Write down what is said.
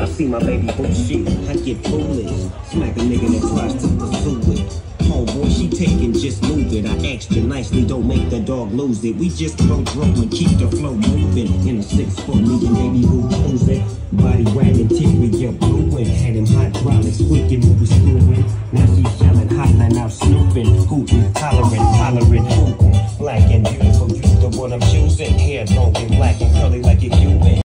I see my baby oh, bullshit, I get foolish. Smack a nigga that tries to pursue it. Homeboy, she taking, just move it. I extra nicely, don't make the dog lose it. We just control and keep the flow moving. In a six-foot leading baby who owns it. Body wagging, tip with your blueing. Had him hydraulics squeaking with we screwing. Now she yelling, hollering out, snooping, hooting, hollering, hollering, hooping.